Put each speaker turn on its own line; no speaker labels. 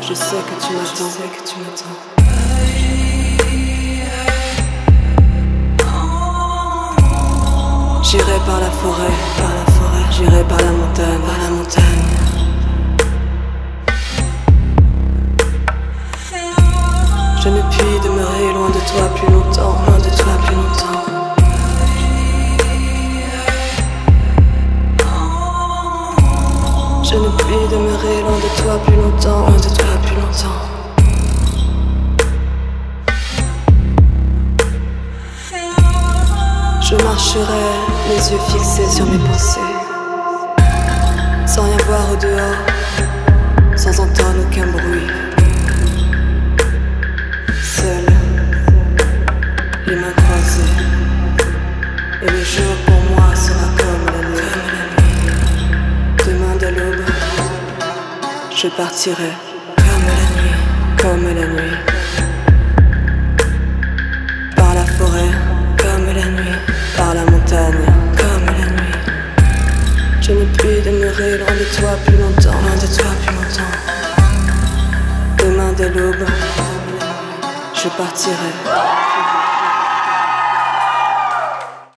Je sais que tu m'attends, je sais que tu. J'irai par la forêt, par la forêt, j'irai par la montagne, par la montagne. Je ne puis demeurer loin de toi plus longtemps, loin de toi plus longtemps. Je ne puis demeurer loin de toi plus longtemps, loin de toi Je marcherai les yeux fixés sur mes pensées, sans rien voir au dehors, sans entendre aucun bruit. Seul, les mains croisées, et le jour pour moi sera comme la nuit. Demain dès l'aube, je partirai comme la nuit, comme la nuit. Par la forêt, comme la nuit. Comme la nuit. Je ne puis demeurer loin de toi plus longtemps, loin de toi plus longtemps. Demain dès l'aube, je partirai.